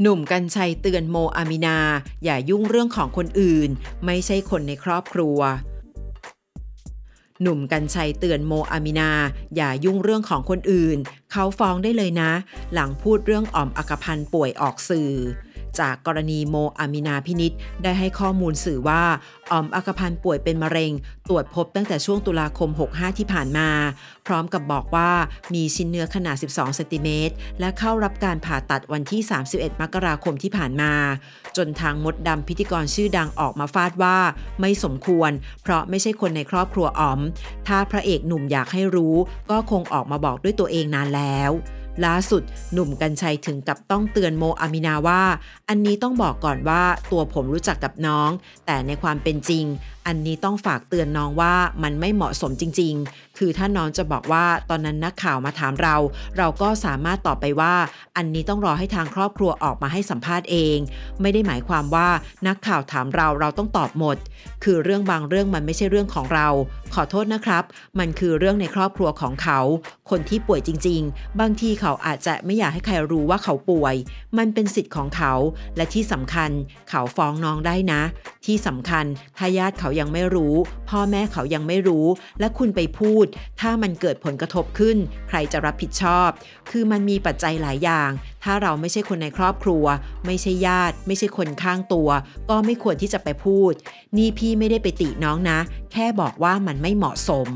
หนุ่มกัญชัยเตือนโมอามินา อย่ายุ่งเรื่องของคนอื่น ไม่ใช่คนในครอบครัว หนุ่มกัญชัยเตือนโมอามินา อย่ายุ่งเรื่องของคนอื่น เขาฟ้องได้เลยนะ หลังพูดเรื่องอ่อมอักพันป่วยออกสื่อ จากกรณีโมอามินาพินิษได้ให้ข้อมูลสื่อว่าออมอักพันธ์ป่วยเป็นมะเร็ง ตรวจพบตั้งแต่ช่วงตุลาคม 65 ที่ผ่านมา พร้อมกับบอกว่ามีชิ้นเนื้อขนาด 12 เซนติเมตร และเข้ารับการผ่าตัดวันที่ 31 มกราคมที่ผ่านมา จนทางมดดำพิธีกรชื่อดังออกมาฟาดว่า ไม่สมควร เพราะไม่ใช่คนในครอบครัวออม ถ้าพระเอกหนุ่มอยากให้รู้ ก็คงออกมาบอกด้วยตัวเองนานแล้ว ล่าสุด หนุ่มกัญชัยถึงกับต้องเตือนโมอามินาว่า อันนี้ต้องบอกก่อนว่าตัวผมรู้จักกับน้อง แต่ในความเป็นจริง อันนี้ต้องฝากเตือนน้องว่ามันไม่เหมาะสมจริง ๆ คือถ้าน้องจะบอกว่าตอนนั้นนักข่าวมาถามเรา เราก็สามารถตอบไปว่า อันนี้ต้องรอให้ทางครอบครัวออกมาให้สัมภาษณ์เอง ไม่ได้หมายความว่านักข่าวถามเราเราต้องตอบหมด คือเรื่องบางเรื่องมันไม่ใช่เรื่องของเรา ขอโทษนะครับ มันคือเรื่องในครอบครัวของเขา คนที่ป่วยจริง ๆ บางทีเขาอาจจะไม่อยากให้ใครรู้ว่าเขาป่วย มันเป็นสิทธิ์ของเขา และที่สำคัญเขาฟ้องน้องได้นะ ที่สำคัญถ้าญาติเขายังไม่รู้ พ่อแม่เขายังไม่รู้ และคุณไปพูด ถ้ามันเกิดผลกระทบขึ้น ใครจะรับผิดชอบ คือมันมีปัจจัยหลายอย่าง ถ้าเราไม่ใช่คนในครอบครัว ไม่ใช่ญาติ ไม่ใช่คนข้างตัว ก็ไม่ควรที่จะไปพูด นี่พี่ไม่ได้ไปติน้องนะ แค่บอกว่ามันไม่เหมาะสม